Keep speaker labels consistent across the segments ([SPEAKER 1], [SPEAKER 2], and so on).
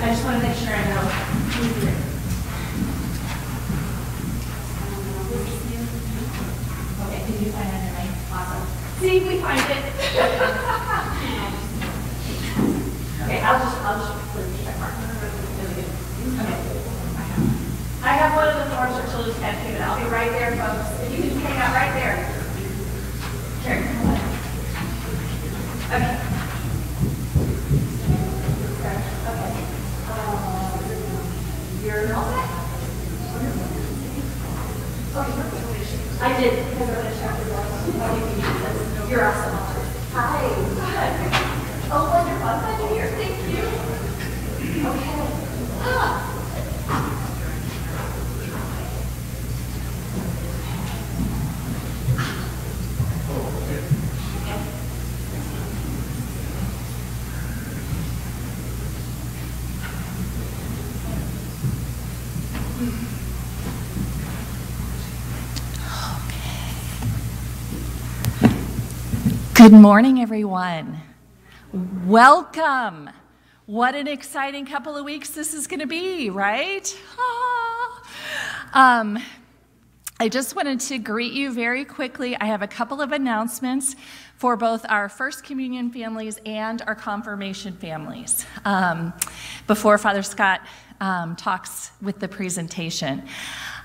[SPEAKER 1] I just want to make sure I know who's here. Okay, did you find in awesome. See, we find it. Okay, I'll just, I'll just put the check mark. Okay. I have one of the forms for children's catechumen, I'll be right there, folks. If you can hang out right there. Sure, come on. Okay. Okay. Uh, I did. You're awesome. Hi. Oh, wonderful, you're here, thank you. Okay.
[SPEAKER 2] Good morning, everyone. Welcome. What an exciting couple of weeks this is going to be, right? Ah. Um, I just wanted to greet you very quickly. I have a couple of announcements for both our First Communion families and our Confirmation families um, before Father Scott um, talks with the presentation.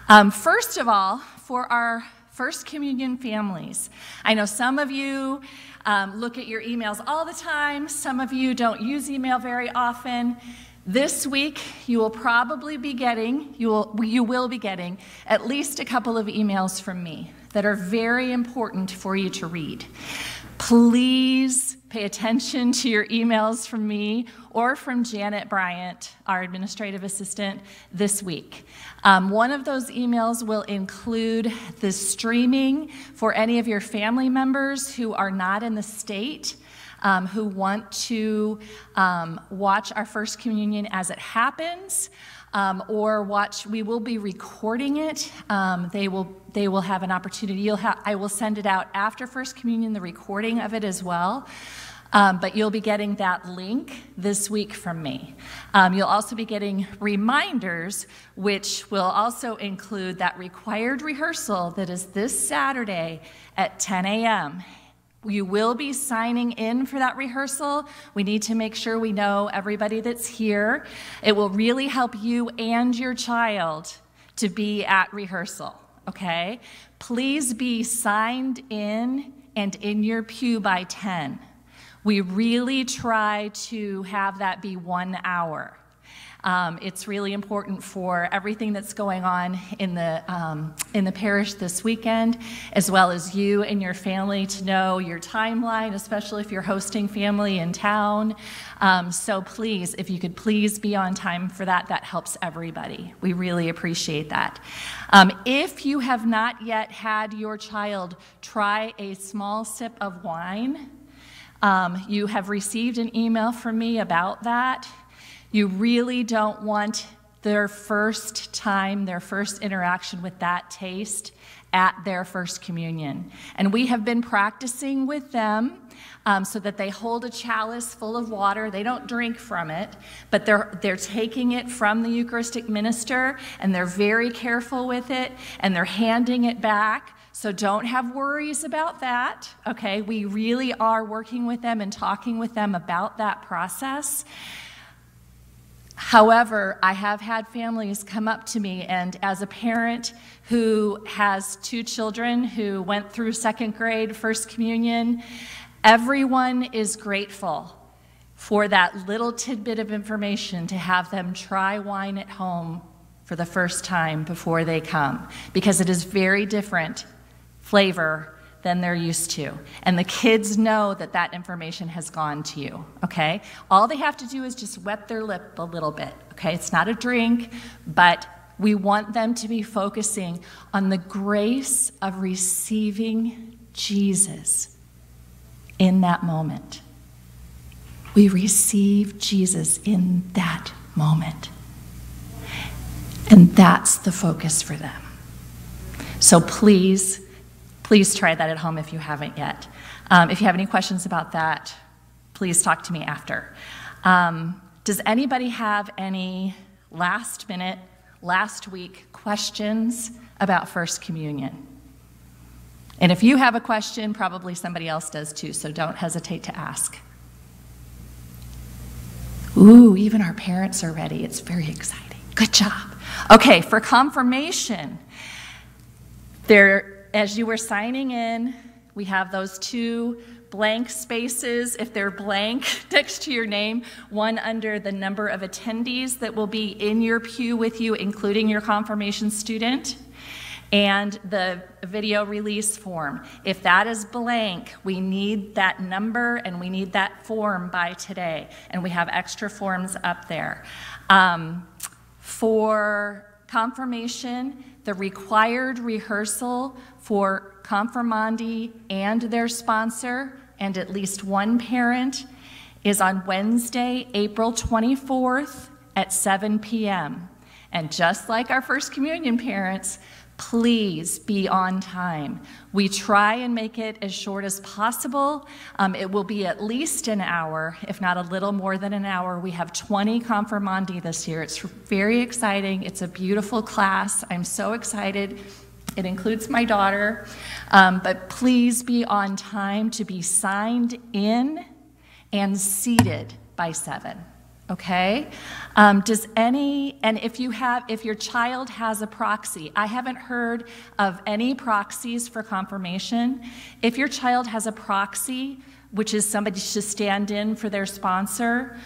[SPEAKER 2] Um, first of all, for our First Communion families, I know some of you um, look at your emails all the time, some of you don't use email very often. This week, you will probably be getting, you will, you will be getting at least a couple of emails from me that are very important for you to read. Please pay attention to your emails from me or from Janet Bryant, our administrative assistant, this week. Um, one of those emails will include the streaming for any of your family members who are not in the state. Um, who want to um, watch our First Communion as it happens, um, or watch. We will be recording it. Um, they will. They will have an opportunity. You'll have. I will send it out after First Communion, the recording of it as well. Um, but you'll be getting that link this week from me. Um, you'll also be getting reminders, which will also include that required rehearsal that is this Saturday at 10 a.m. You will be signing in for that rehearsal. We need to make sure we know everybody that's here. It will really help you and your child to be at rehearsal, okay? Please be signed in and in your pew by 10. We really try to have that be one hour. Um, it's really important for everything that's going on in the, um, in the parish this weekend, as well as you and your family to know your timeline, especially if you're hosting family in town. Um, so please, if you could please be on time for that, that helps everybody. We really appreciate that. Um, if you have not yet had your child try a small sip of wine, um, you have received an email from me about that. You really don't want their first time, their first interaction with that taste at their first communion. And we have been practicing with them um, so that they hold a chalice full of water. They don't drink from it, but they're, they're taking it from the Eucharistic minister and they're very careful with it and they're handing it back. So don't have worries about that, okay? We really are working with them and talking with them about that process. However, I have had families come up to me, and as a parent who has two children who went through second grade, first communion, everyone is grateful for that little tidbit of information to have them try wine at home for the first time before they come, because it is very different flavor than they're used to. And the kids know that that information has gone to you, okay? All they have to do is just wet their lip a little bit, okay? It's not a drink, but we want them to be focusing on the grace of receiving Jesus in that moment. We receive Jesus in that moment. And that's the focus for them. So please Please try that at home if you haven't yet. Um, if you have any questions about that, please talk to me after. Um, does anybody have any last minute, last week questions about First Communion? And if you have a question, probably somebody else does too, so don't hesitate to ask. Ooh, even our parents are ready. It's very exciting. Good job. Okay, for confirmation, there as you were signing in, we have those two blank spaces, if they're blank, next to your name, one under the number of attendees that will be in your pew with you, including your confirmation student, and the video release form. If that is blank, we need that number and we need that form by today, and we have extra forms up there. Um, for confirmation, the required rehearsal for confirmandi and their sponsor and at least one parent is on Wednesday, April 24th at 7 p.m. And just like our First Communion parents, please be on time. We try and make it as short as possible. Um, it will be at least an hour, if not a little more than an hour. We have 20 confirmandi this year. It's very exciting. It's a beautiful class. I'm so excited. It includes my daughter. Um, but please be on time to be signed in and seated by 7 okay? Um, does any and if you have if your child has a proxy i haven't heard of any proxies for confirmation. If your child has a proxy which is somebody to stand in for their sponsor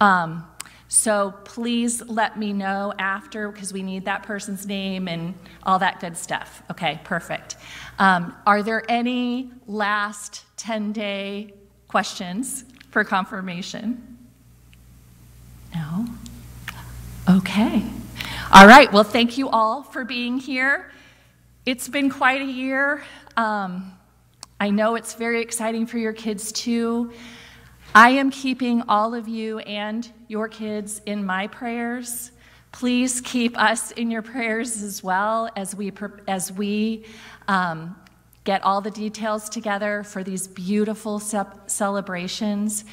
[SPEAKER 2] um, so please let me know after because we need that person's name and all that good stuff. Okay perfect. Um, are there any last 10 day questions for confirmation no? Okay. All right. Well, thank you all for being here. It's been quite a year. Um, I know it's very exciting for your kids too. I am keeping all of you and your kids in my prayers. Please keep us in your prayers as well as we as we um, get all the details together for these beautiful celebrations.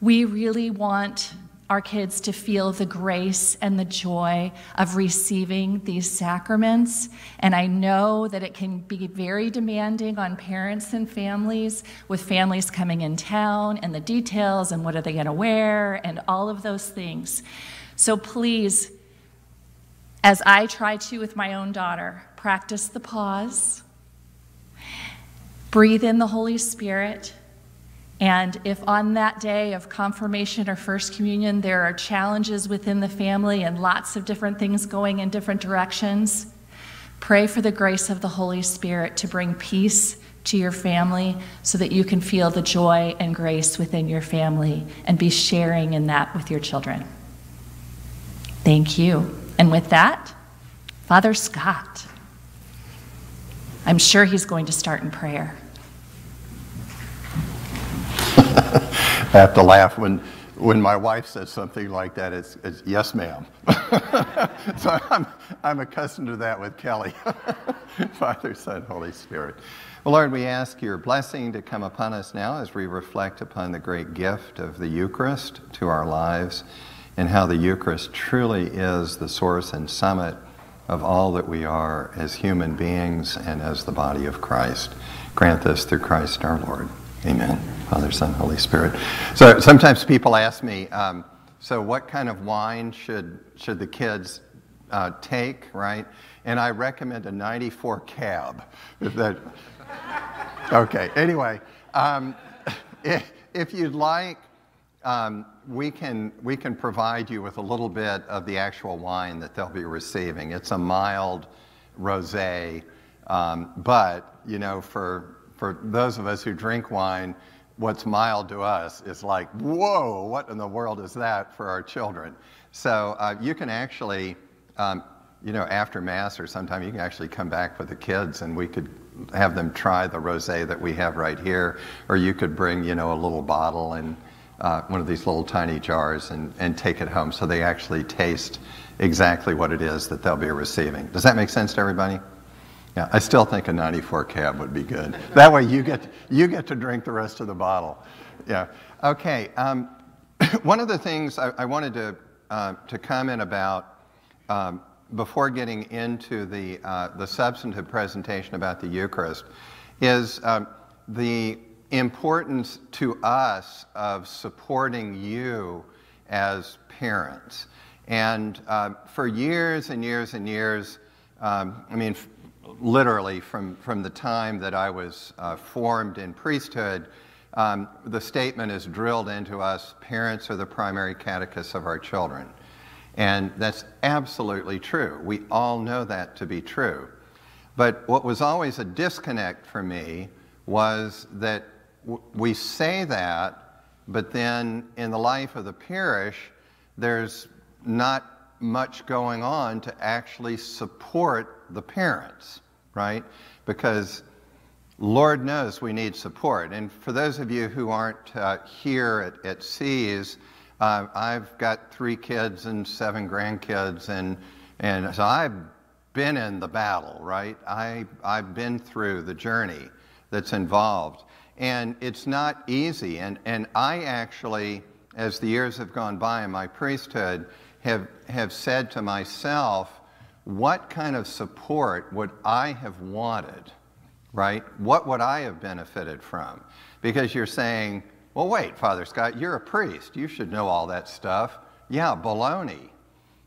[SPEAKER 2] We really want our kids to feel the grace and the joy of receiving these sacraments. And I know that it can be very demanding on parents and families, with families coming in town and the details and what are they going to wear and all of those things. So please, as I try to with my own daughter, practice the pause, breathe in the Holy Spirit, And if on that day of confirmation or first communion there are challenges within the family and lots of different things going in different directions, pray for the grace of the Holy Spirit to bring peace to your family so that you can feel the joy and grace within your family and be sharing in that with your children. Thank you. And with that, Father Scott. I'm sure he's going to start in prayer.
[SPEAKER 3] I have to laugh when, when my wife says something like that. It's, it's yes, ma'am. so I'm, I'm accustomed to that with Kelly. Father, Son, Holy Spirit. Well, Lord, we ask your blessing to come upon us now as we reflect upon the great gift of the Eucharist to our lives and how the Eucharist truly is the source and summit of all that we are as human beings and as the body of Christ. Grant this through Christ our Lord. Amen. Father, Son, Holy Spirit. So sometimes people ask me, um, so what kind of wine should, should the kids uh, take, right? And I recommend a 94 cab. That, okay, anyway, um, if, if, you'd like, um, we, can, we can provide you with a little bit of the actual wine that they'll be receiving. It's a mild rosé, um, but, you know, for, for those of us who drink wine, what's mild to us is like, whoa, what in the world is that for our children? So uh, you can actually, um, you know, after Mass or sometime, you can actually come back with the kids and we could have them try the rosé that we have right here, or you could bring, you know, a little bottle and uh, one of these little tiny jars and, and take it home so they actually taste exactly what it is that they'll be receiving. Does that make sense to everybody? Yeah, I still think a 94 cab would be good. That way you get, you get to drink the rest of the bottle. Yeah. Okay. Um, one of the things I, I wanted to, uh, to comment about um, before getting into the, uh, the substantive presentation about the Eucharist is um, the importance to us of supporting you as parents. And uh, for years and years and years, um, I mean, literally from, from the time that I was uh, formed in priesthood, um, the statement is drilled into us parents are the primary catechists of our children. And that's absolutely true. We all know that to be true. But what was always a disconnect for me was that we say that, but then in the life of the parish, there's not much going on to actually support the parents, right? Because Lord knows we need support. And for those of you who aren't uh, here at, at Seas, uh, I've got three kids and seven grandkids, and, and so I've been in the battle, right? I, I've been through the journey that's involved. And it's not easy. And, and I actually, as the years have gone by in my priesthood, have, have said to myself, what kind of support would I have wanted, right? What would I have benefited from? Because you're saying, well, wait, Father Scott, you're a priest. You should know all that stuff. Yeah, baloney,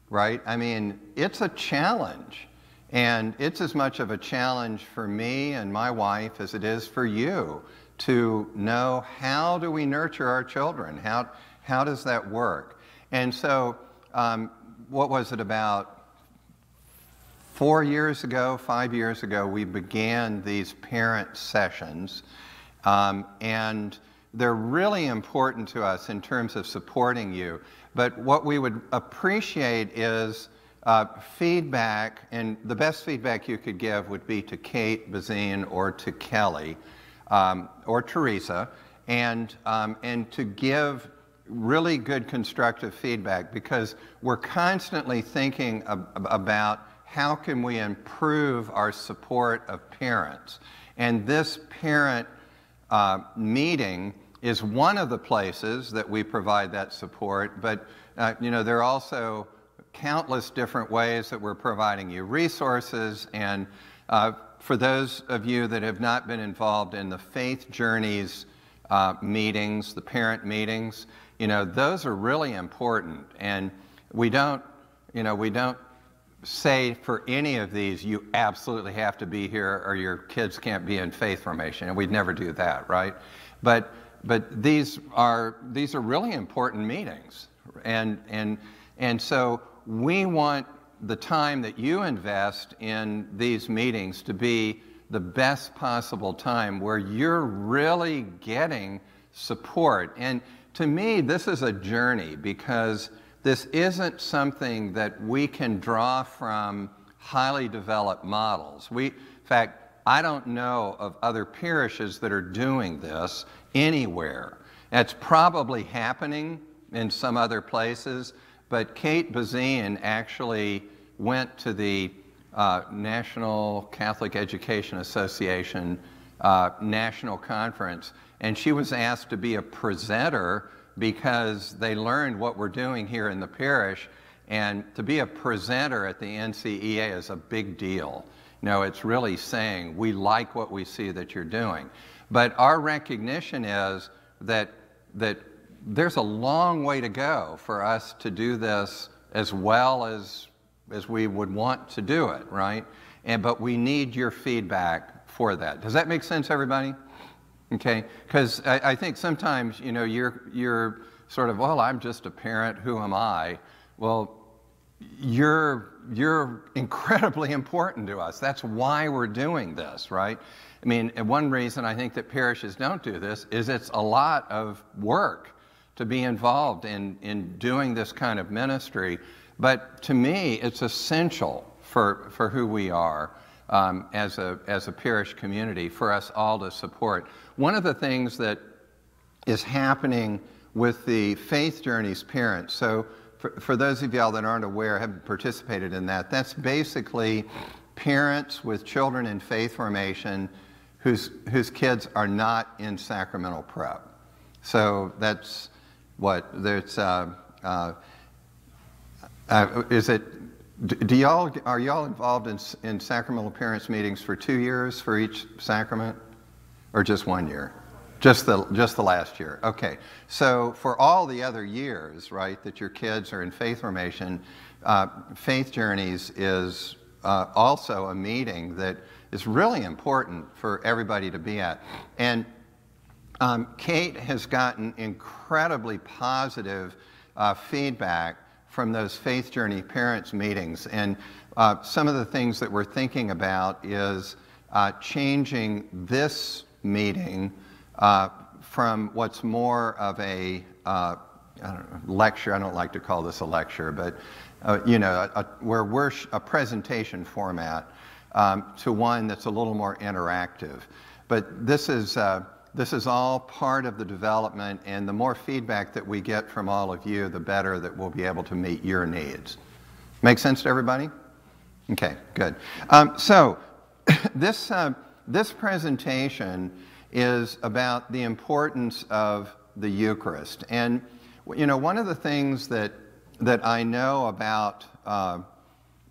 [SPEAKER 3] right? I mean, it's a challenge. And it's as much of a challenge for me and my wife as it is for you to know how do we nurture our children? How, how does that work? And so, um, what was it about four years ago, five years ago, we began these parent sessions. Um, and they're really important to us in terms of supporting you. But what we would appreciate is uh, feedback, and the best feedback you could give would be to Kate Bazine or to Kelly um, or Teresa, and, um, and to give really good constructive feedback because we're constantly thinking ab- about how can we improve our support of parents. And this parent uh, meeting is one of the places that we provide that support, but uh, you know, there are also countless different ways that we're providing you resources and uh, for those of you that have not been involved in the Faith Journeys uh, meetings, the parent meetings, you know, those are really important. And we don't, you know, we don't say for any of these, you absolutely have to be here or your kids can't be in faith formation. And we'd never do that, right? But but these are, these are really important meetings. And, and, and so we want the time that you invest in these meetings to be the best possible time where you're really getting support. And to me, this is a journey because this isn't something that we can draw from highly developed models. We, in fact, I don't know of other parishes that are doing this anywhere. It's probably happening in some other places, but Kate Bazine actually went to the uh, National Catholic Education Association uh, National Conference, and she was asked to be a presenter because they learned what we're doing here in the parish. And to be a presenter at the NCEA is a big deal. You know, it's really saying, we like what we see that you're doing. But our recognition is that, that there's a long way to go for us to do this as well as, as we would want to do it, right? And, but we need your feedback for that. Does that make sense, everybody? Okay, because I, I, think sometimes, you know, you're, you're sort of, well, I'm just a parent, who am I? Well, you're, you're incredibly important to us. That's why we're doing this, right? I mean, one reason I think that parishes don't do this is it's a lot of work to be involved in, in doing this kind of ministry. But to me, it's essential for, for who we are um, as, a, as a parish community for us all to support. One of the things that is happening with the Faith Journeys parents, so for, for those of y'all that aren't aware, haven't participated in that, that's basically parents with children in faith formation whose, whose kids are not in sacramental prep. So that's what, there's, uh, uh, uh, is it, do y'all, are y'all involved in, in sacramental parents meetings for two years for each sacrament or just one year? Just the, just the last year. Okay. So for all the other years, right, that your kids are in faith formation, uh, Faith Journeys is uh, also a meeting that is really important for everybody to be at. And um, Kate has gotten incredibly positive uh, feedback from those Faith Journey parents meetings. And uh, some of the things that we're thinking about is uh, changing this meeting uh, from what's more of a uh, I lecture, I don't like to call this a lecture, but uh, you know, a, a, where we're a presentation format um, to one that's a little more interactive. But this is, uh, this is all part of the development, and the more feedback that we get from all of you, the better that we'll be able to meet your needs. Make sense to everybody? Okay, good. Um, so, this, uh, this presentation is about the importance of the Eucharist. And, you know, one of the things that, that I know about uh,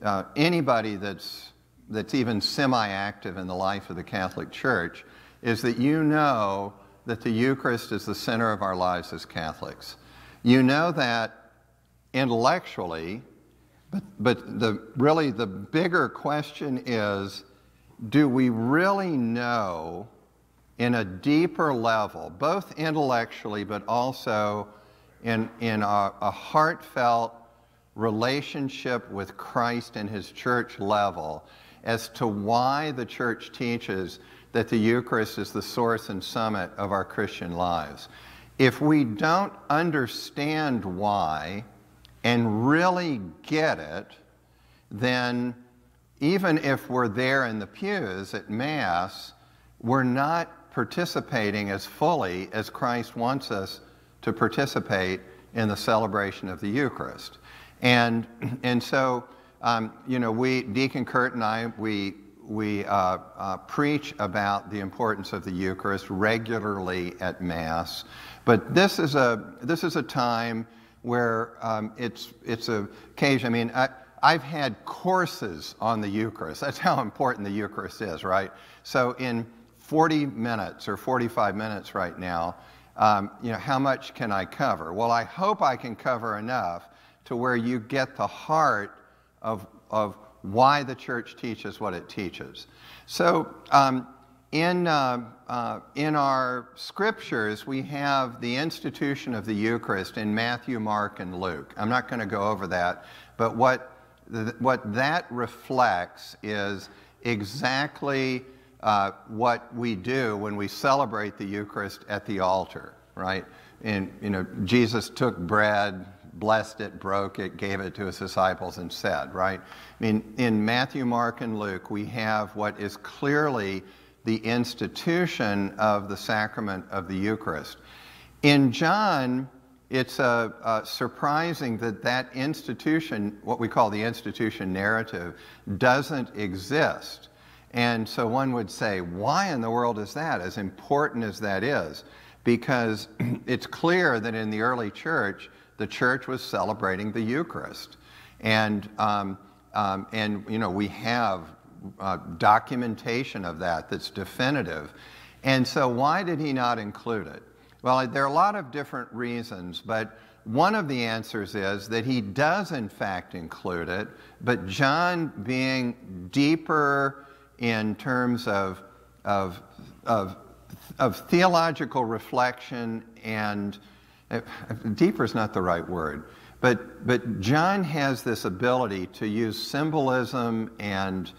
[SPEAKER 3] uh, anybody that's, that's even semi active in the life of the Catholic Church is that you know that the Eucharist is the center of our lives as Catholics. You know that intellectually, but, but the, really the bigger question is do we really know in a deeper level, both intellectually but also in, in a, a heartfelt relationship with Christ and His church level as to why the church teaches that the Eucharist is the source and summit of our Christian lives. If we don't understand why and really get it, then even if we're there in the pews at Mass, we're not participating as fully as Christ wants us to participate in the celebration of the Eucharist. And, and so, um, you know, we, Deacon Kurt and I, we, we uh, uh, preach about the importance of the Eucharist regularly at Mass. But this is a, this is a time where um, it's, it's a occasion. I mean, I, I've had courses on the Eucharist. That's how important the Eucharist is, right? So in 40 minutes or 45 minutes right now, um, you know, how much can I cover? Well, I hope I can cover enough to where you get the heart of, of why the church teaches what it teaches. So, um, in, uh, uh, in our scriptures, we have the institution of the Eucharist in Matthew, Mark, and Luke. I'm not going to go over that, but what, what that reflects is exactly uh, what we do when we celebrate the Eucharist at the altar, right? And, you know, Jesus took bread, blessed it, broke it, gave it to his disciples, and said, right? I mean, in Matthew, Mark, and Luke, we have what is clearly the institution of the sacrament of the Eucharist. In John, it's uh, uh, surprising that that institution, what we call the institution narrative, doesn't exist. And so one would say, why in the world is that, as important as that is? Because it's clear that in the early church, the church was celebrating the Eucharist. And, um, um, and you know, we have uh, documentation of that that's definitive. And so, why did he not include it? Well, there are a lot of different reasons, but one of the answers is that he does, in fact, include it, but John, being deeper in terms of, of, of, of theological reflection and uh, deeper is not the right word, but, but John has this ability to use symbolism and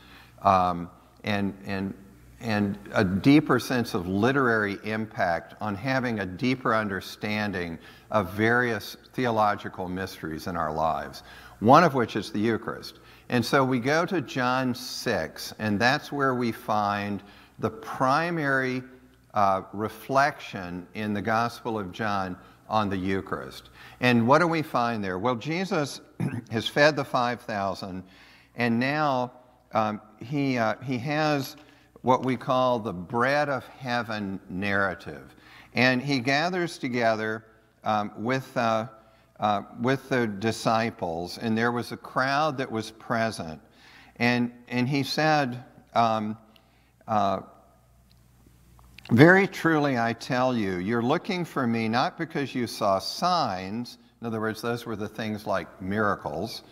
[SPEAKER 3] um, and, and, and a deeper sense of literary impact on having a deeper understanding of various theological mysteries in our lives, one of which is the Eucharist. And so we go to John 6, and that's where we find the primary uh, reflection in the Gospel of John on the Eucharist. And what do we find there? Well, Jesus has fed the 5,000, and now um, he, uh, he has what we call the bread of heaven narrative. And he gathers together um, with, uh, uh, with the disciples, and there was a crowd that was present. And, and he said, um, uh, Very truly I tell you, you're looking for me not because you saw signs, in other words, those were the things like miracles,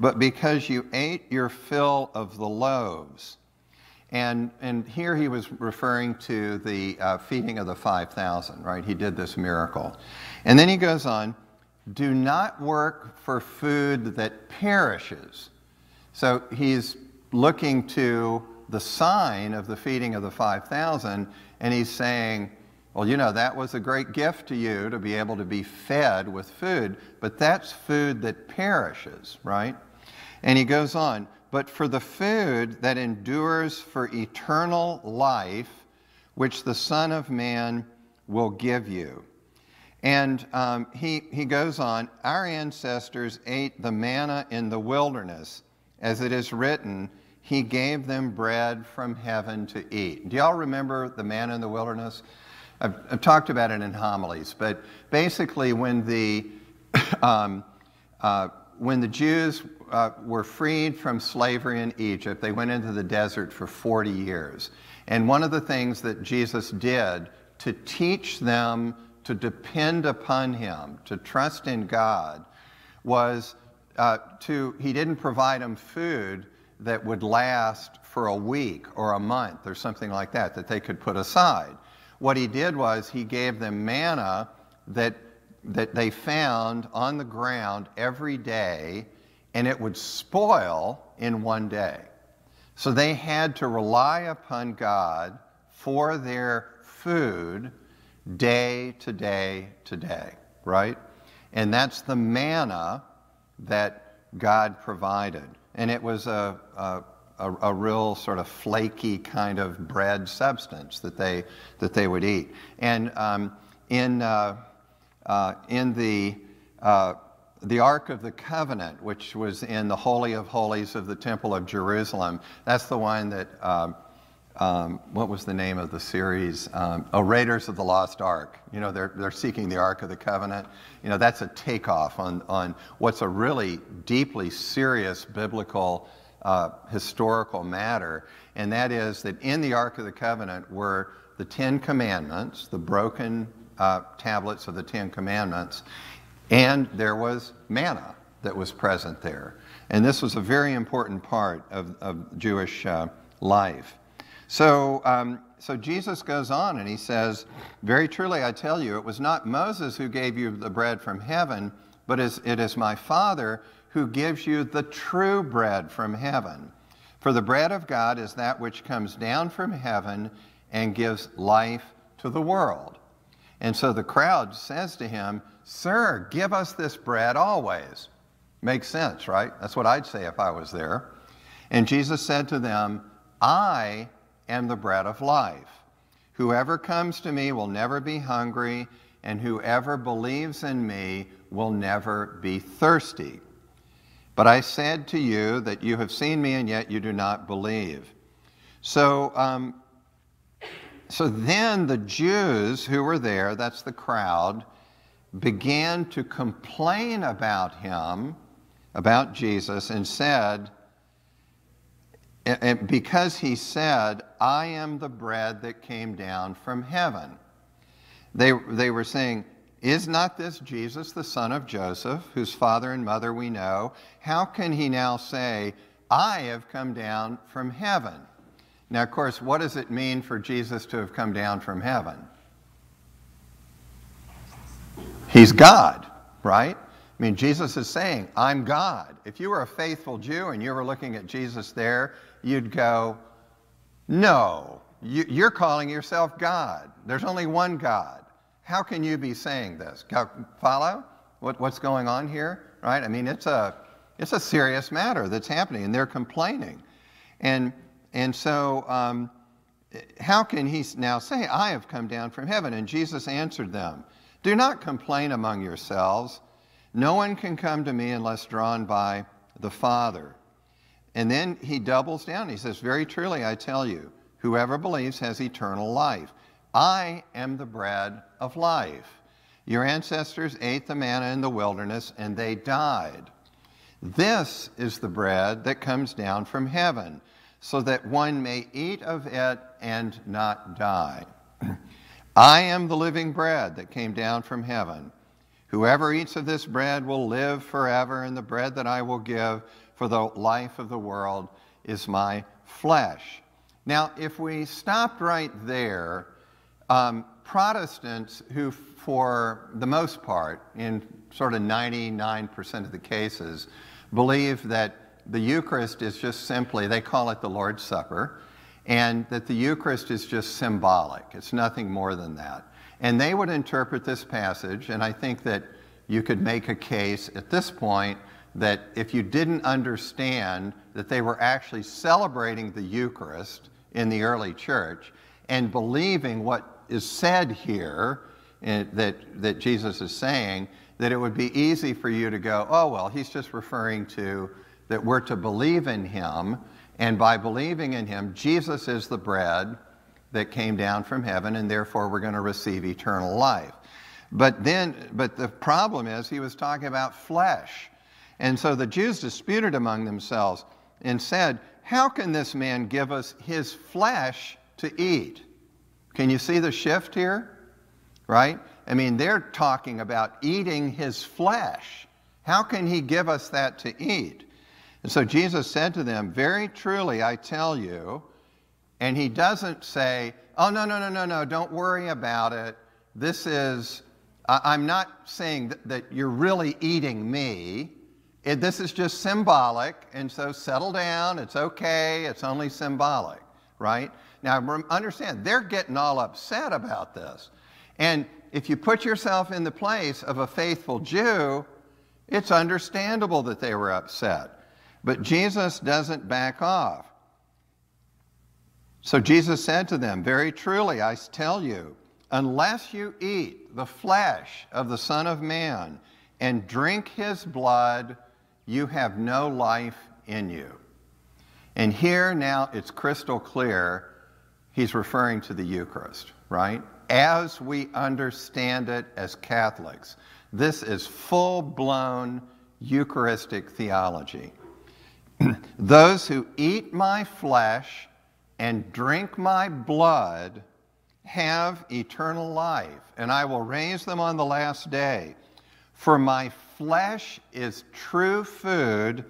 [SPEAKER 3] but because you ate your fill of the loaves. And, and here he was referring to the uh, feeding of the 5,000, right? He did this miracle. And then he goes on do not work for food that perishes. So he's looking to the sign of the feeding of the 5,000, and he's saying, well, you know, that was a great gift to you to be able to be fed with food, but that's food that perishes, right? And he goes on, but for the food that endures for eternal life, which the Son of Man will give you. And um, he, he goes on, our ancestors ate the manna in the wilderness. As it is written, he gave them bread from heaven to eat. Do y'all remember the manna in the wilderness? I've, I've talked about it in homilies, but basically, when the, um, uh, when the Jews uh, were freed from slavery in Egypt, they went into the desert for 40 years. And one of the things that Jesus did to teach them to depend upon Him, to trust in God, was uh, to, He didn't provide them food that would last for a week or a month or something like that, that they could put aside. What He did was He gave them manna that, that they found on the ground every day and it would spoil in one day. So they had to rely upon God for their food day to day to day, right? And that's the manna that God provided. And it was a, a, a, a real sort of flaky kind of bread substance that they, that they would eat. And um, in, uh, uh, in the uh, the Ark of the Covenant, which was in the Holy of Holies of the Temple of Jerusalem. That's the one that, um, um, what was the name of the series? Um, oh, Raiders of the Lost Ark. You know, they're, they're seeking the Ark of the Covenant. You know, that's a takeoff on, on what's a really deeply serious biblical uh, historical matter, and that is that in the Ark of the Covenant were the Ten Commandments, the broken uh, tablets of the Ten Commandments, and there was manna that was present there. And this was a very important part of, of Jewish uh, life. So, um, so Jesus goes on and he says, Very truly I tell you, it was not Moses who gave you the bread from heaven, but it is my Father who gives you the true bread from heaven. For the bread of God is that which comes down from heaven and gives life to the world. And so the crowd says to him, Sir, give us this bread always. Makes sense, right? That's what I'd say if I was there. And Jesus said to them, I am the bread of life. Whoever comes to me will never be hungry, and whoever believes in me will never be thirsty. But I said to you that you have seen me, and yet you do not believe. So, um, so then the Jews who were there, that's the crowd, began to complain about him, about Jesus, and said, and because he said, I am the bread that came down from heaven. They, they were saying, Is not this Jesus, the son of Joseph, whose father and mother we know? How can he now say, I have come down from heaven? Now, of course, what does it mean for Jesus to have come down from heaven? He's God, right? I mean, Jesus is saying, I'm God. If you were a faithful Jew and you were looking at Jesus there, you'd go, No, you're calling yourself God. There's only one God. How can you be saying this? Follow what's going on here? Right? I mean, it's a, it's a serious matter that's happening, and they're complaining. And, and so, um, how can he now say, I have come down from heaven? And Jesus answered them, Do not complain among yourselves. No one can come to me unless drawn by the Father. And then he doubles down. He says, Very truly, I tell you, whoever believes has eternal life. I am the bread of life. Your ancestors ate the manna in the wilderness and they died. This is the bread that comes down from heaven, so that one may eat of it and not die. I am the living bread that came down from heaven. Whoever eats of this bread will live forever, and the bread that I will give for the life of the world is my flesh. Now, if we stopped right there, um, Protestants who, for the most part, in sort of 99% of the cases, believe that the Eucharist is just simply, they call it the Lord's Supper, and that the Eucharist is just symbolic. It's nothing more than that. And they would interpret this passage, and I think that you could make a case at this point that if you didn't understand that they were actually celebrating the Eucharist in the early church and believing what is said here eh, that, that Jesus is saying, that it would be easy for you to go, oh, well, he's just referring to that we're to believe in him. And by believing in him, Jesus is the bread that came down from heaven, and therefore we're going to receive eternal life. But then, but the problem is he was talking about flesh. And so the Jews disputed among themselves and said, How can this man give us his flesh to eat? Can you see the shift here? Right? I mean, they're talking about eating his flesh. How can he give us that to eat? And so Jesus said to them, Very truly, I tell you, and he doesn't say, Oh, no, no, no, no, no, don't worry about it. This is, I'm not saying that, that you're really eating me. It, this is just symbolic, and so settle down. It's okay. It's only symbolic, right? Now, understand, they're getting all upset about this. And if you put yourself in the place of a faithful Jew, it's understandable that they were upset. But Jesus doesn't back off. So Jesus said to them, Very truly, I tell you, unless you eat the flesh of the Son of Man and drink his blood, you have no life in you. And here now it's crystal clear he's referring to the Eucharist, right? As we understand it as Catholics, this is full blown Eucharistic theology. Those who eat my flesh and drink my blood have eternal life, and I will raise them on the last day. For my flesh is true food,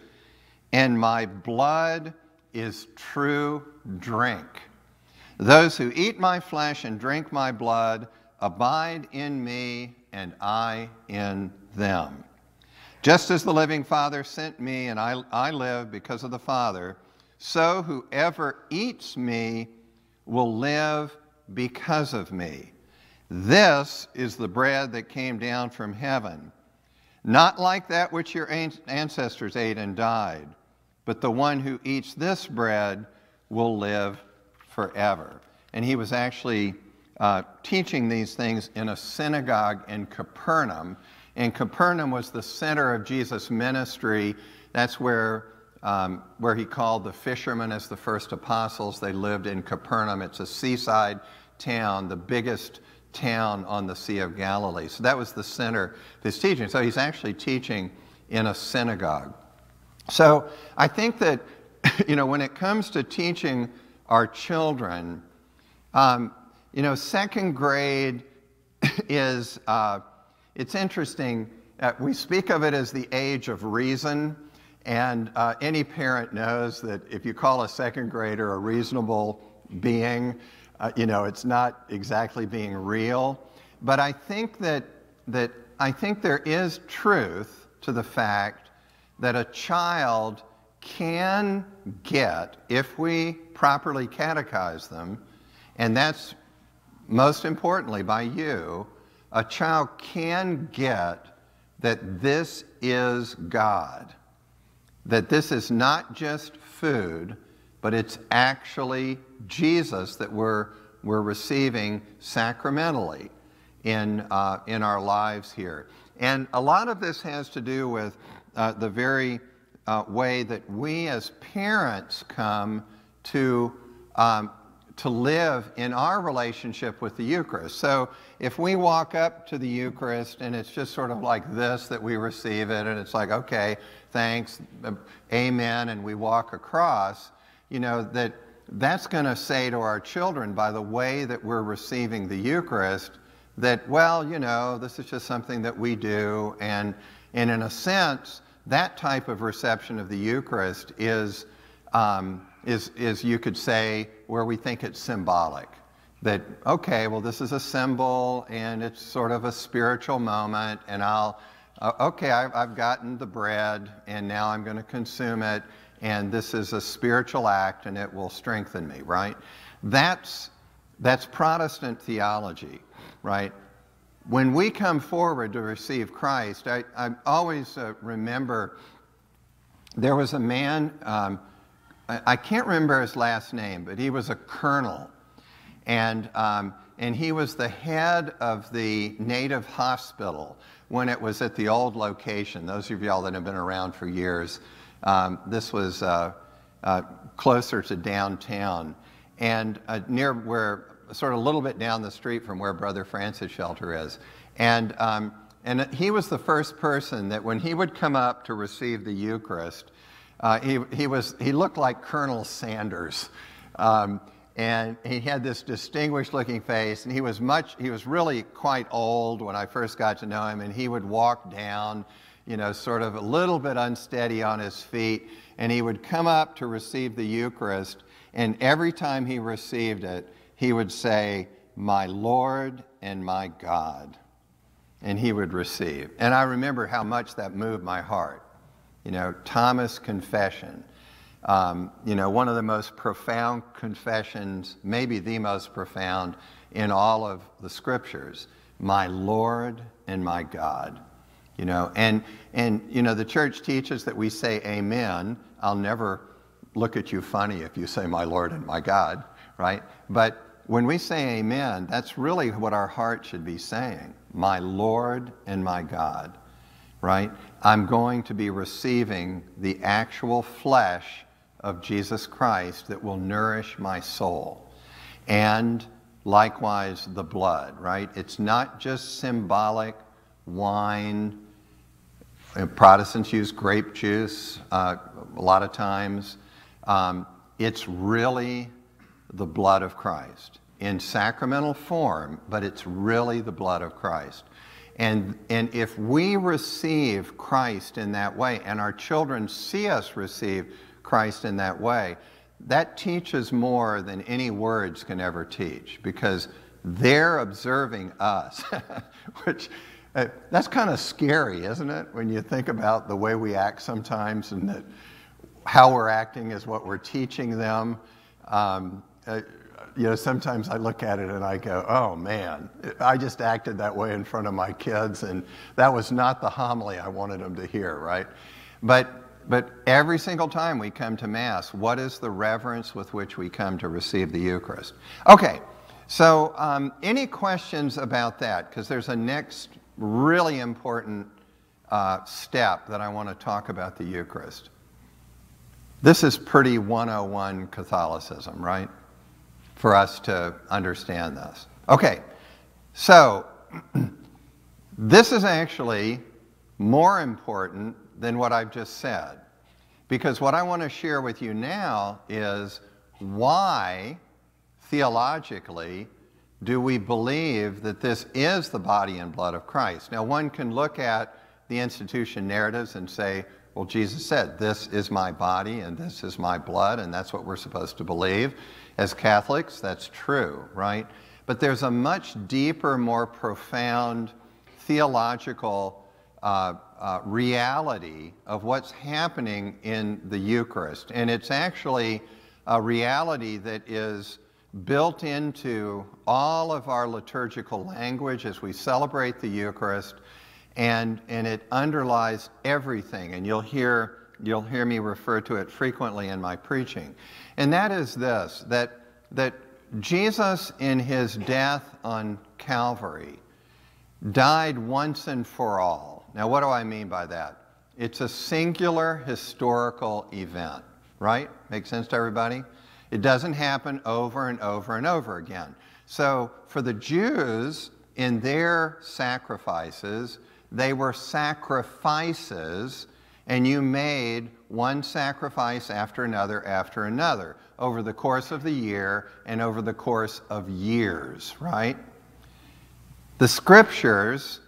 [SPEAKER 3] and my blood is true drink. Those who eat my flesh and drink my blood abide in me, and I in them. Just as the living Father sent me, and I, I live because of the Father, so whoever eats me will live because of me. This is the bread that came down from heaven, not like that which your ancestors ate and died, but the one who eats this bread will live forever. And he was actually uh, teaching these things in a synagogue in Capernaum. And Capernaum was the center of Jesus' ministry. That's where, um, where he called the fishermen as the first apostles. They lived in Capernaum. It's a seaside town, the biggest town on the Sea of Galilee. So that was the center of his teaching. So he's actually teaching in a synagogue. So I think that, you know, when it comes to teaching our children, um, you know, second grade is, uh, it's interesting. Uh, we speak of it as the age of reason, and uh, any parent knows that if you call a second grader a reasonable being, uh, you know, it's not exactly being real. But I think that, that I think there is truth to the fact that a child can get, if we properly catechize them, and that's most importantly by you, a child can get that this is God, that this is not just food, but it's actually Jesus that we're, we're receiving sacramentally in, uh, in our lives here. And a lot of this has to do with uh, the very uh, way that we as parents come to um, to live in our relationship with the Eucharist. So if we walk up to the Eucharist and it's just sort of like this that we receive it, and it's like, okay, thanks, amen, and we walk across, you know, that that's going to say to our children by the way that we're receiving the Eucharist that, well, you know, this is just something that we do. And, and in a sense, that type of reception of the Eucharist is. Um, is, is you could say where we think it's symbolic. That, okay, well, this is a symbol and it's sort of a spiritual moment, and I'll, uh, okay, I've, I've gotten the bread and now I'm going to consume it, and this is a spiritual act and it will strengthen me, right? That's, that's Protestant theology, right? When we come forward to receive Christ, I, I always uh, remember there was a man. Um, I can't remember his last name, but he was a colonel. And, um, and he was the head of the native hospital when it was at the old location. Those of y'all that have been around for years, um, this was uh, uh, closer to downtown and uh, near where, sort of a little bit down the street from where Brother Francis Shelter is. And, um, and he was the first person that when he would come up to receive the Eucharist, uh, he, he, was, he looked like Colonel Sanders. Um, and he had this distinguished looking face, and he was much, he was really quite old when I first got to know him, and he would walk down, you know, sort of a little bit unsteady on his feet, and he would come up to receive the Eucharist, and every time he received it, he would say, My Lord and my God. And he would receive. And I remember how much that moved my heart. You know, Thomas' confession. Um, you know, one of the most profound confessions, maybe the most profound in all of the scriptures. My Lord and my God. You know, and, and, you know, the church teaches that we say amen. I'll never look at you funny if you say my Lord and my God, right? But when we say amen, that's really what our heart should be saying my Lord and my God right? I'm going to be receiving the actual flesh of Jesus Christ that will nourish my soul. And likewise, the blood, right? It's not just symbolic wine. Protestants use grape juice uh, a lot of times. Um, it's really the blood of Christ in sacramental form, but it's really the blood of Christ. And, and if we receive Christ in that way, and our children see us receive Christ in that way, that teaches more than any words can ever teach because they're observing us, which uh, that's kind of scary, isn't it? When you think about the way we act sometimes and that how we're acting is what we're teaching them. Um, uh, you know, sometimes I look at it and I go, oh man, I just acted that way in front of my kids, and that was not the homily I wanted them to hear, right? But but every single time we come to Mass, what is the reverence with which we come to receive the Eucharist? Okay, so um, any questions about that? Because there's a next really important uh, step that I want to talk about the Eucharist. This is pretty 101 Catholicism, right? For us to understand this. Okay, so this is actually more important than what I've just said. Because what I want to share with you now is why, theologically, do we believe that this is the body and blood of Christ? Now, one can look at the institution narratives and say, well, Jesus said, This is my body and this is my blood, and that's what we're supposed to believe. As Catholics, that's true, right? But there's a much deeper, more profound theological uh, uh, reality of what's happening in the Eucharist. And it's actually a reality that is built into all of our liturgical language as we celebrate the Eucharist, and, and it underlies everything. And you'll hear, you'll hear me refer to it frequently in my preaching. And that is this that, that Jesus, in his death on Calvary, died once and for all now, what do I mean by that? It's a singular historical event, right? Make sense to everybody? It doesn't happen over and over and over again. So, for the Jews, in their sacrifices, they were sacrifices, and you made one sacrifice after another after another over the course of the year and over the course of years, right? The scriptures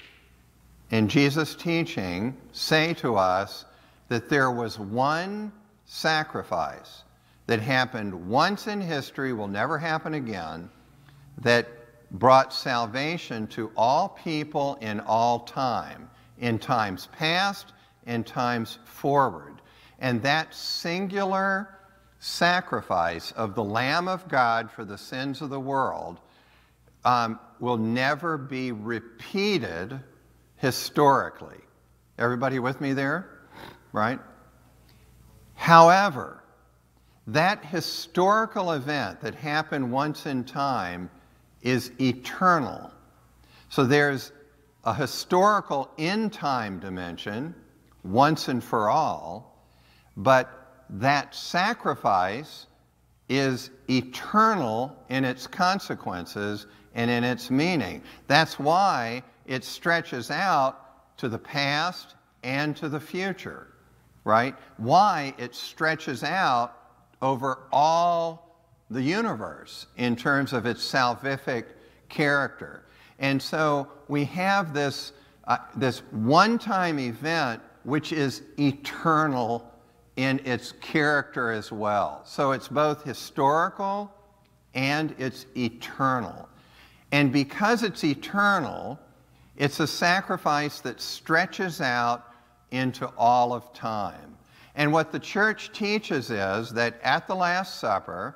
[SPEAKER 3] in Jesus' teaching say to us that there was one sacrifice that happened once in history, will never happen again, that brought salvation to all people in all time, in times past, in times forward. And that singular sacrifice of the Lamb of God for the sins of the world um, will never be repeated historically. Everybody with me there? Right? However, that historical event that happened once in time is eternal. So there's a historical in time dimension, once and for all, but that sacrifice is eternal in its consequences and in its meaning. That's why it stretches out to the past and to the future, right? Why it stretches out over all the universe in terms of its salvific character. And so we have this, uh, this one time event which is eternal in its character as well. So it's both historical and it's eternal. And because it's eternal, it's a sacrifice that stretches out into all of time. And what the church teaches is that at the Last Supper,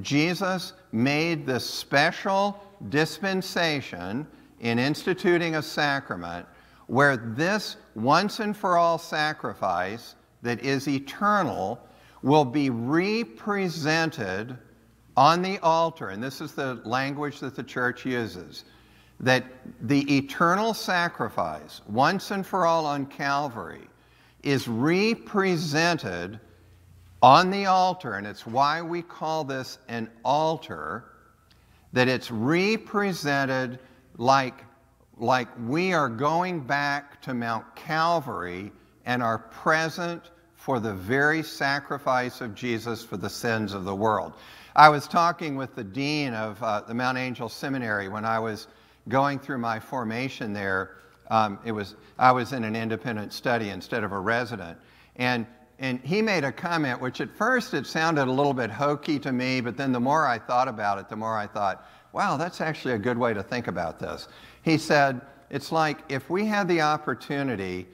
[SPEAKER 3] Jesus made this special dispensation in instituting a sacrament where this once and for all sacrifice that is eternal will be represented on the altar. And this is the language that the church uses that the eternal sacrifice, once and for all on Calvary, is represented on the altar, and it's why we call this an altar, that it's represented like, like we are going back to Mount Calvary and are present for the very sacrifice of Jesus for the sins of the world. I was talking with the dean of uh, the Mount Angel Seminary when I was going through my formation there, um, it was, I was in an independent study instead of a resident. And and he made a comment, which at first it sounded a little bit hokey to me, but then the more I thought about it, the more I thought, wow, that's actually a good way to think about this. He said, it's like if we had the opportunity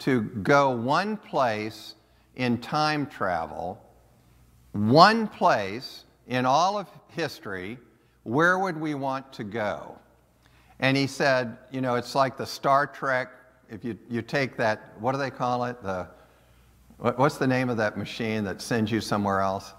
[SPEAKER 3] to go one place in time travel, one place in all of history, where would we want to go? And he said, you know, it's like the Star Trek, if you, you take that, what do they call it? The, what's the name of that machine that sends you somewhere else?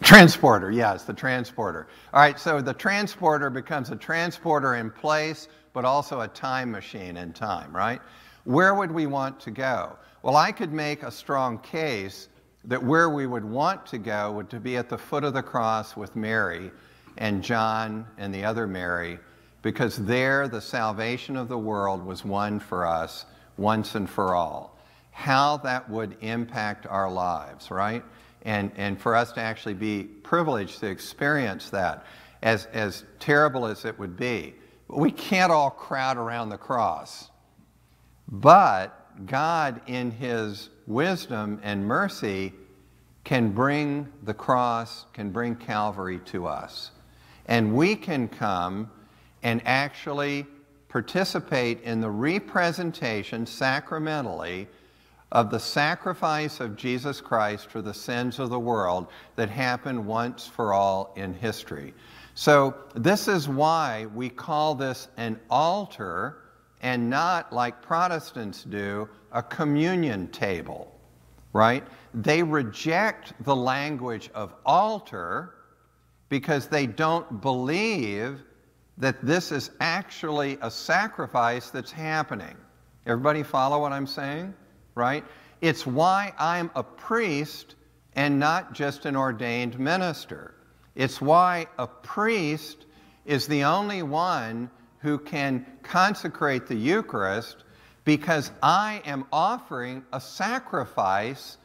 [SPEAKER 3] Transporter. Transporter, yes, the transporter. All right, so the transporter becomes a transporter in place, but also a time machine in time, right? Where would we want to go? Well, I could make a strong case that where we would want to go would to be at the foot of the cross with Mary and John and the other Mary, because there the salvation of the world was won for us once and for all. How that would impact our lives, right? And, and for us to actually be privileged to experience that, as, as terrible as it would be. We can't all crowd around the cross. But God, in His wisdom and mercy, can bring the cross, can bring Calvary to us. And we can come and actually participate in the representation sacramentally of the sacrifice of Jesus Christ for the sins of the world that happened once for all in history. So, this is why we call this an altar and not, like Protestants do, a communion table, right? They reject the language of altar because they don't believe that this is actually a sacrifice that's happening. Everybody follow what I'm saying? Right? It's why I'm a priest and not just an ordained minister. It's why a priest is the only one who can consecrate the Eucharist because I am offering a sacrifice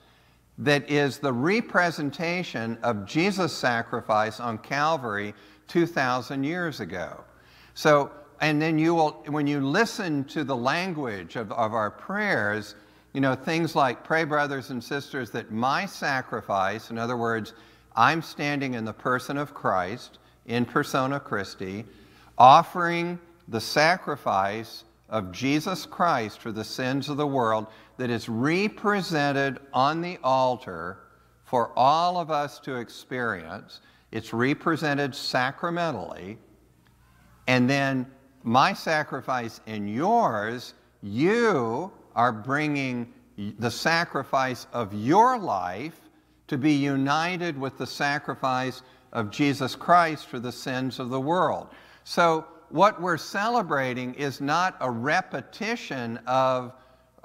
[SPEAKER 3] that is the representation of Jesus' sacrifice on Calvary 2,000 years ago. So, and then you will, when you listen to the language of, of our prayers, you know, things like, pray, brothers and sisters, that my sacrifice, in other words, I'm standing in the person of Christ, in persona Christi, offering the sacrifice of Jesus Christ for the sins of the world that is represented on the altar for all of us to experience. It's represented sacramentally. And then my sacrifice and yours, you are bringing the sacrifice of your life to be united with the sacrifice of Jesus Christ for the sins of the world. So what we're celebrating is not a repetition of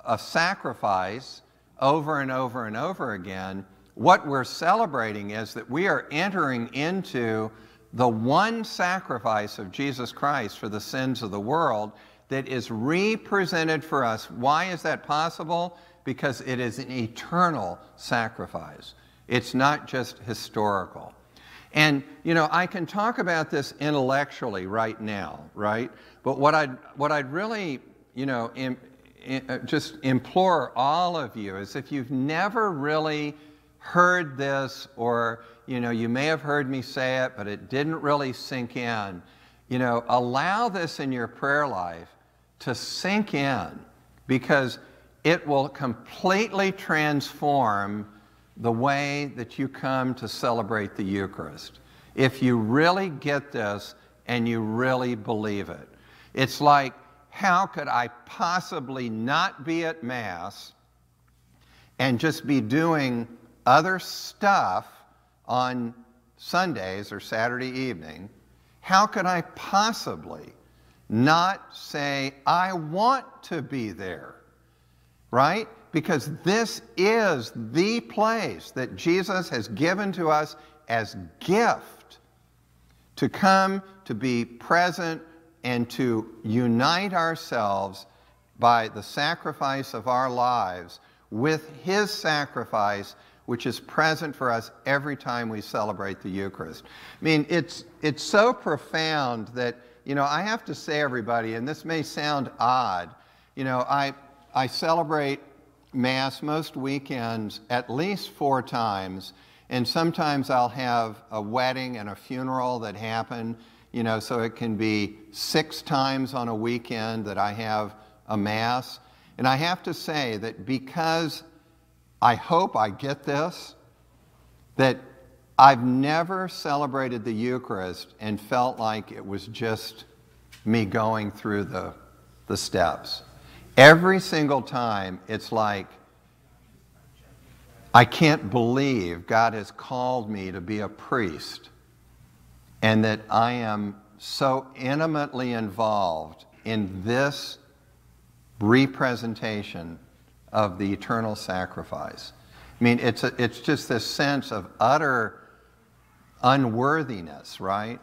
[SPEAKER 3] a sacrifice over and over and over again. What we're celebrating is that we are entering into the one sacrifice of Jesus Christ for the sins of the world that is represented for us. Why is that possible? Because it is an eternal sacrifice. It's not just historical. And, you know, I can talk about this intellectually right now, right? But what I'd, what I'd really, you know, Im, Im, uh, just implore all of you is if you've never really heard this, or, you know, you may have heard me say it, but it didn't really sink in, you know, allow this in your prayer life to sink in because it will completely transform the way that you come to celebrate the Eucharist. If you really get this and you really believe it, it's like, how could I possibly not be at Mass and just be doing other stuff on Sundays or Saturday evening? How could I possibly not say, I want to be there? Right? Because this is the place that Jesus has given to us as gift to come to be present and to unite ourselves by the sacrifice of our lives with his sacrifice which is present for us every time we celebrate the Eucharist. I mean, it's, it's so profound that, you know, I have to say, everybody, and this may sound odd, you know, I, I celebrate Mass most weekends at least four times, and sometimes I'll have a wedding and a funeral that happen, you know, so it can be six times on a weekend that I have a Mass. And I have to say that because I hope I get this, that I've never celebrated the Eucharist and felt like it was just me going through the, the steps. Every single time, it's like, I can't believe God has called me to be a priest and that I am so intimately involved in this representation of the eternal sacrifice. I mean, it's, a, it's just this sense of utter unworthiness, right?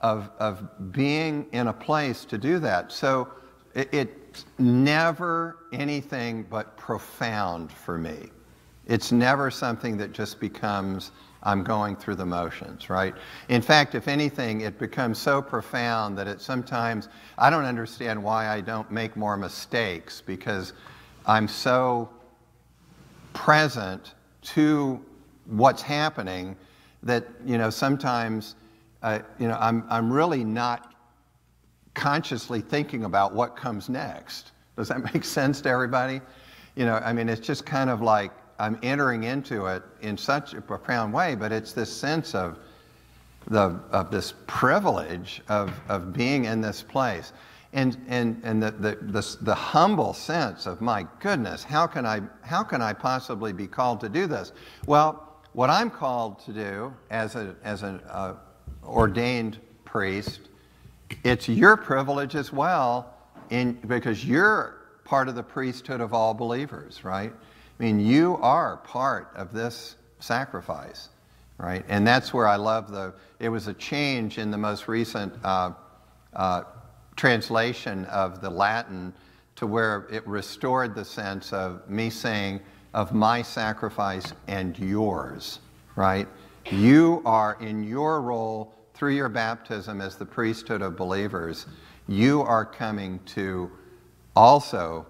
[SPEAKER 3] Of, of being in a place to do that. So it, it's never anything but profound for me. It's never something that just becomes, I'm going through the motions, right? In fact, if anything, it becomes so profound that it sometimes, I don't understand why I don't make more mistakes because I'm so present to what's happening that, you know, sometimes, uh, you know, I'm, I'm really not consciously thinking about what comes next. Does that make sense to everybody? You know, I mean, it's just kind of like I'm entering into it in such a profound way, but it's this sense of, the, of this privilege of, of being in this place. And, and, and the, the, the, the humble sense of, my goodness, how can, I, how can I possibly be called to do this? Well, what I'm called to do as a as an uh, ordained priest, it's your privilege as well, in, because you're part of the priesthood of all believers, right? I mean, you are part of this sacrifice, right? And that's where I love the, it was a change in the most recent uh, uh, translation of the Latin to where it restored the sense of me saying, of my sacrifice and yours, right? You are in your role through your baptism as the priesthood of believers, you are coming to also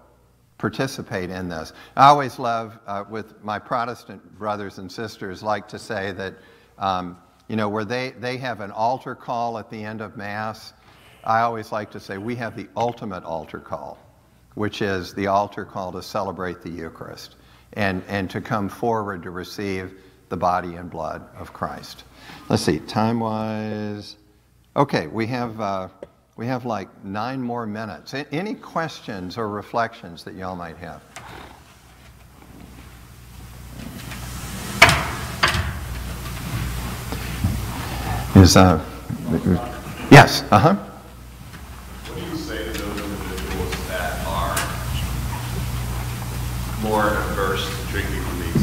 [SPEAKER 3] participate in this. I always love, uh, with my Protestant brothers and sisters, like to say that, um, you know, where they, they have an altar call at the end of Mass, I always like to say we have the ultimate altar call, which is the altar call to celebrate the Eucharist and, and to come forward to receive the body and blood of Christ. Let's see, time wise. Okay, we have, uh, we have like nine more minutes. Any questions or reflections that y'all might have? Is, uh, yes, uh huh.
[SPEAKER 4] What do you say to those individuals that are more averse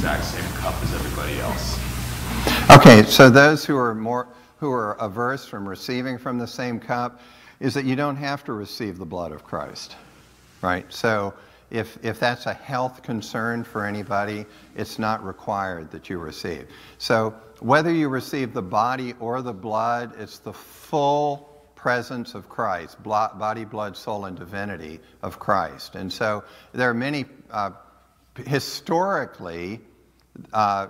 [SPEAKER 4] exact same cup as everybody else?
[SPEAKER 3] Okay, so those who are more who are averse from receiving from the same cup is that you don't have to receive the blood of Christ, right? So if, if that's a health concern for anybody, it's not required that you receive. So whether you receive the body or the blood, it's the full presence of Christ, body, blood, soul, and divinity of Christ. And so there are many, uh, historically, uh,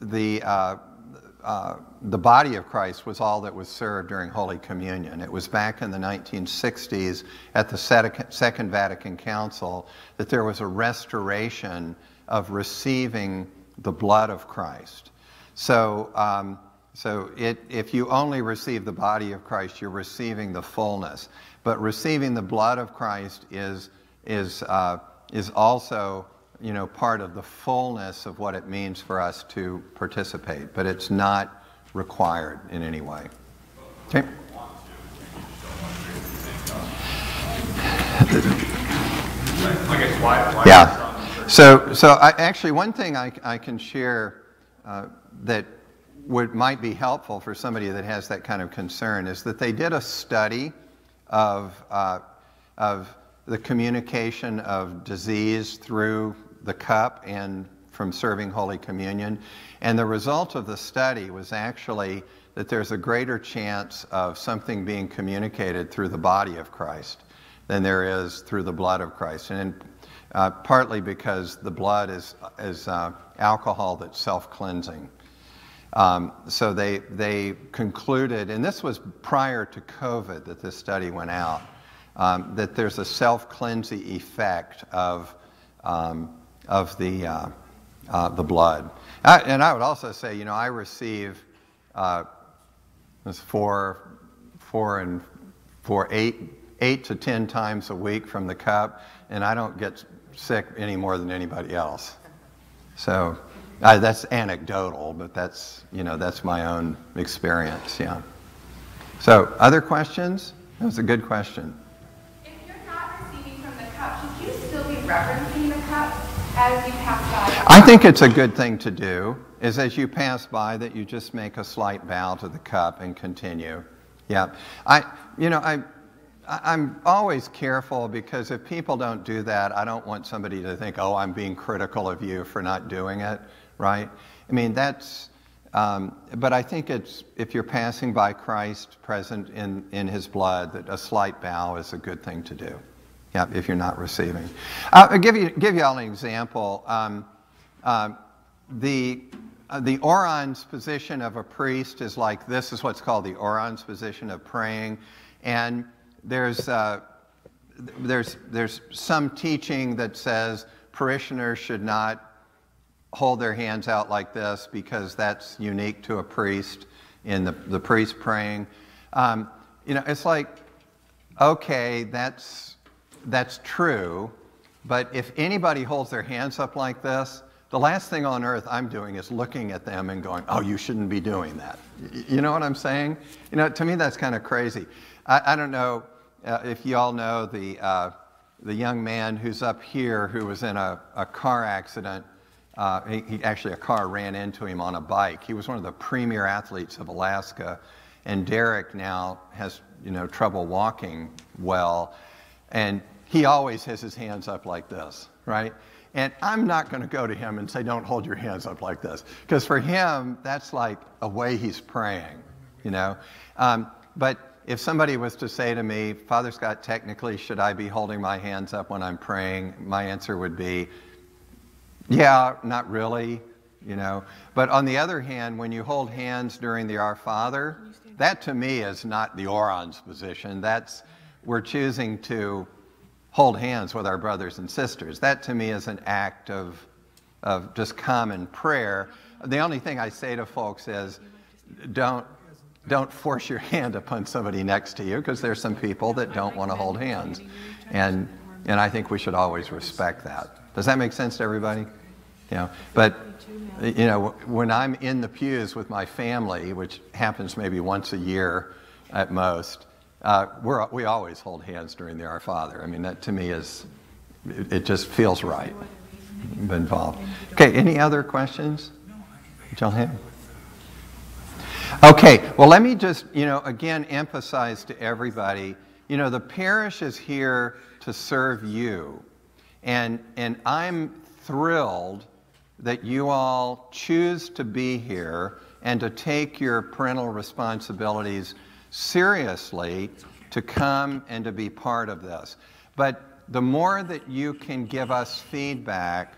[SPEAKER 3] the, uh, uh, the body of Christ was all that was served during Holy Communion. It was back in the 1960s at the Second Vatican Council that there was a restoration of receiving the blood of Christ. So, um, so it, if you only receive the body of Christ, you're receiving the fullness. But receiving the blood of Christ is, is, uh, is also you know, part of the fullness of what it means for us to participate, but it's not required in any way. Okay? Yeah. So, so I, actually, one thing I, I can share uh, that would might be helpful for somebody that has that kind of concern is that they did a study of uh, of the communication of disease through the cup and from serving Holy Communion. And the result of the study was actually that there's a greater chance of something being communicated through the body of Christ than there is through the blood of Christ. And uh, partly because the blood is, is uh, alcohol that's self cleansing. Um, so they, they concluded, and this was prior to COVID that this study went out, um, that there's a self cleansing effect of, um, of the, uh, uh, the blood. I, and I would also say, you know, I receive uh, four, four and four, eight, eight to ten times a week from the cup, and I don't get sick any more than anybody else. So that's anecdotal, but that's, you know, that's my own experience, yeah. So, other questions? That was a good question.
[SPEAKER 5] If you're not receiving from the cup, should you still be referencing as you pass by?
[SPEAKER 3] I think it's a good thing to do, is as you pass by that you just make a slight bow to the cup and continue. Yeah. I, you know, I, I'm always careful because if people don't do that, I don't want somebody to think, oh, I'm being critical of you for not doing it, right? I mean, that's, um, but I think it's, if you're passing by Christ present in, in his blood, that a slight bow is a good thing to do. Yeah, if you're not receiving. Uh, I'll give you, give you all an example. Um, uh, the, uh, the orans position of a priest is like this is what's called the orans position of praying. And there's, uh, there's, there's some teaching that says parishioners should not hold their hands out like this because that's unique to a priest in the, the priest praying. Um, you know, it's like, okay, that's, that's true, but if anybody holds their hands up like this, the last thing on earth I'm doing is looking at them and going, oh, you shouldn't be doing that. You know what I'm saying? You know, to me, that's kind of crazy. I, I don't know uh, if you all know the, uh, the young man who's up here who was in a, a car accident. Uh, he, he, actually, a car ran into him on a bike. He was one of the premier athletes of Alaska. And Derek now has, you know, trouble walking well. And he always has his hands up like this, right? And I'm not going to go to him and say, don't hold your hands up like this. Because for him, that's like a way he's praying, you know? Um, but if somebody was to say to me, Father Scott, technically, should I be holding my hands up when I'm praying? My answer would be, yeah, not really, you know. But on the other hand, when you hold hands during the Our Father, that to me is not the orans position. That's, we're choosing to hold hands with our brothers and sisters. That to me is an act of, of just common prayer. The only thing I say to folks is, don't don't force your hand upon somebody next to you because there's some people that don't want to hold hands. And, and I think we should always respect that. Does that make sense to everybody? You know, but you know, when I'm in the pews with my family, which happens maybe once a year at most, uh, we're, we always hold hands during the Our Father. I mean, that to me is, it, it just feels right. Involved. Okay, any other questions? John? Okay, well, let me just, you know, again emphasize to everybody, you know, the parish is here to serve you. And, and I'm thrilled that you all choose to be here and to take your parental responsibilities seriously to come and to be part of this. But the more that you can give us feedback,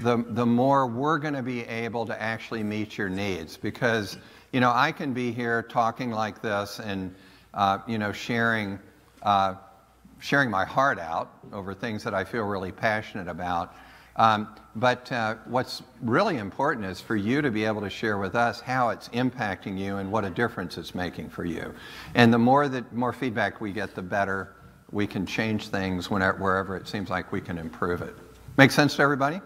[SPEAKER 3] the, the more we're going to be able to actually meet your needs because you know, I can be here talking like this and, uh, you know, sharing, uh, sharing my heart out over things that I feel really passionate about. Um, but uh, what's really important is for you to be able to share with us how it's impacting you and what a difference it's making for you. And the more that more feedback we get, the better we can change things whenever, wherever it seems like we can improve it. Make sense to everybody?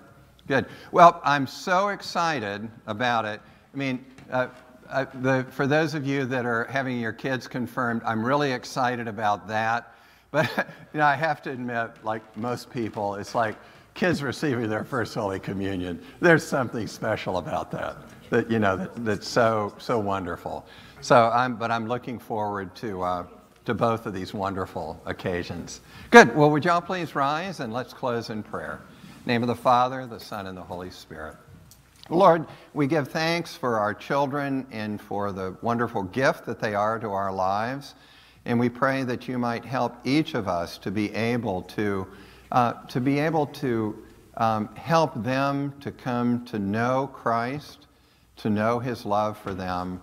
[SPEAKER 3] Good. Well, I'm so excited about it. I mean, uh, uh, the, for those of you that are having your kids confirmed, I'm really excited about that. But you know, I have to admit, like most people, it's like kids receiving their first Holy Communion. There's something special about that. That you know, that, that's so so wonderful. So I'm, but I'm looking forward to uh, to both of these wonderful occasions. Good. Well, would y'all please rise and let's close in prayer. name of the Father, the Son, and the Holy Spirit. Lord, we give thanks for our children and for the wonderful gift that they are to our lives. And we pray that you might help each of us to be able to uh, to be able to um, help them to come to know Christ, to know his love for them,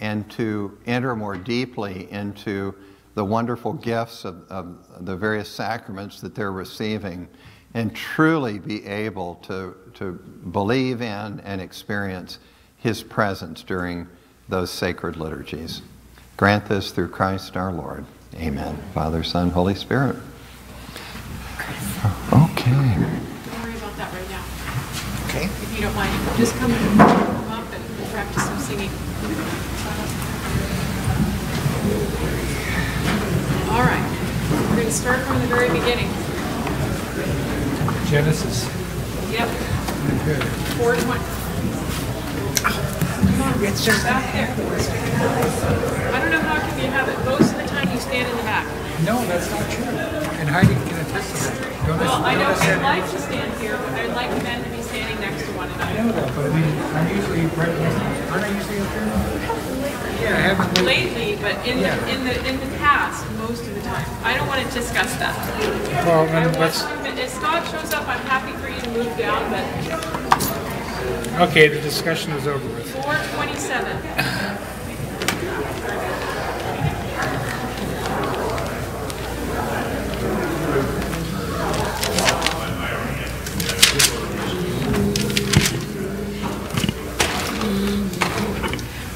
[SPEAKER 3] and to enter more deeply into the wonderful gifts of, of the various sacraments that they're receiving, and truly be able to, to believe in and experience his presence during those sacred liturgies. Grant this through Christ our Lord. Amen. Father, Son, Holy Spirit. Okay.
[SPEAKER 6] Don't worry about that right now.
[SPEAKER 7] Okay.
[SPEAKER 6] If you don't mind, just come, come up and practice some singing. All right, we're going to start from the very beginning.
[SPEAKER 7] Genesis.
[SPEAKER 6] Yep,
[SPEAKER 7] Good.
[SPEAKER 6] four twenty.
[SPEAKER 7] It's just
[SPEAKER 6] Back there. I don't know how come you have it. Most of the time you stand in the back.
[SPEAKER 7] no, that's not true. And Heidi can attest to that. Don't
[SPEAKER 6] Well, I know,
[SPEAKER 7] don't
[SPEAKER 6] I'd like to stand here, but I'd like men to be standing next to one
[SPEAKER 7] I know that, but I mean, I'm usually right next. Aren't I usually up there? Yeah, I haven't.
[SPEAKER 6] Lately, but in the, in the, in the past, most of the time. I don't want to discuss that.
[SPEAKER 7] Well,
[SPEAKER 6] I
[SPEAKER 7] then let's.
[SPEAKER 6] if Scott shows up, I'm happy for you to move down, but
[SPEAKER 7] Okay, the discussion is over with.
[SPEAKER 6] four twenty-seven.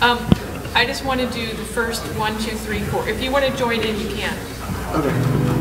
[SPEAKER 6] Um, I just want to do the first one, two, three, four. If you want to join in, you can.